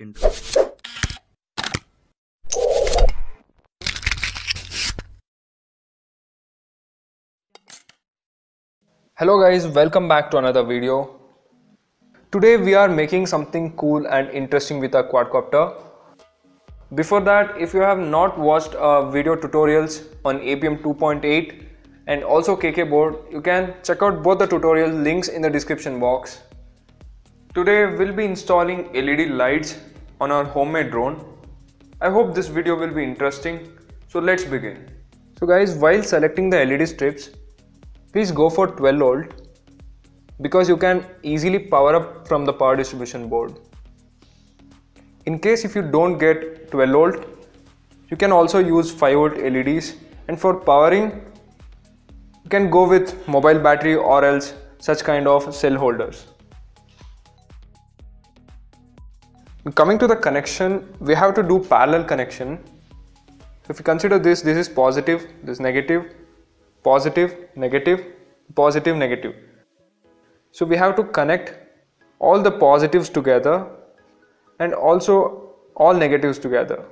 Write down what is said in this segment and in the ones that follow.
intro. Hello guys, welcome back to another video. Today we are making something cool and interesting with a quadcopter. Before that, if you have not watched uh, video tutorials on APM 2.8 and also KK board, you can check out both the tutorial links in the description box. Today we'll be installing LED lights on our homemade drone. I hope this video will be interesting. So let's begin. So guys, while selecting the LED strips, please go for 12 volt because you can easily power up from the power distribution board. In case if you don't get 12 volt, you can also use 5 volt LEDs and for powering you can go with mobile battery or else such kind of cell holders. Coming to the connection, we have to do parallel connection. So if you consider this, this is positive, this is negative, positive, negative, positive, negative. So we have to connect all the positives together and also all negatives together.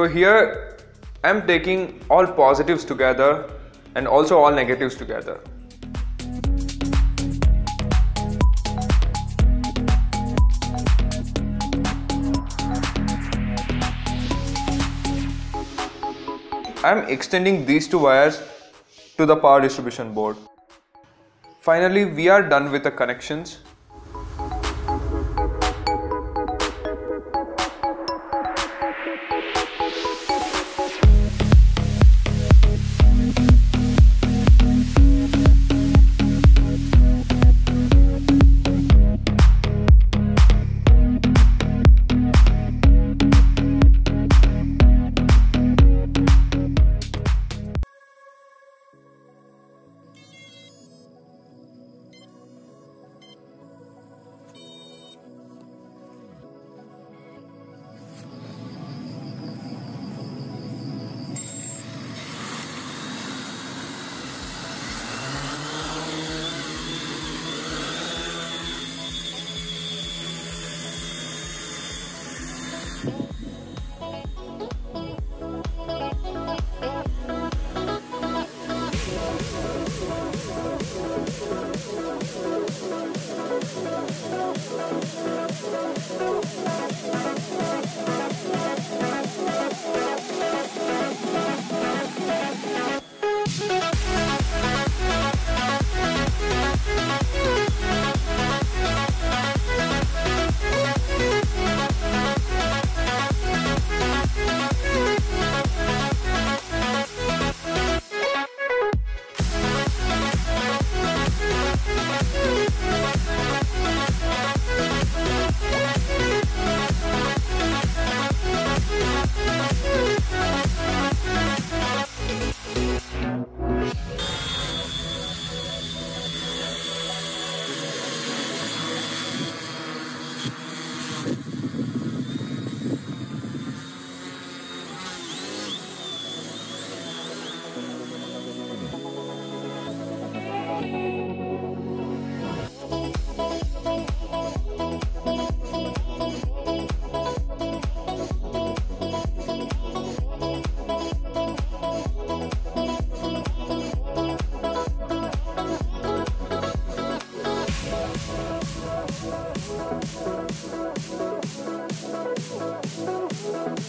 So here I'm taking all positives together and also all negatives together. I'm extending these two wires to the power distribution board. Finally, we are done with the connections.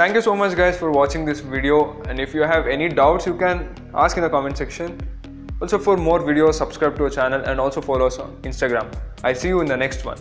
Thank you so much guys for watching this video and if you have any doubts you can ask in the comment section. Also for more videos subscribe to our channel and also follow us on Instagram. I see you in the next one.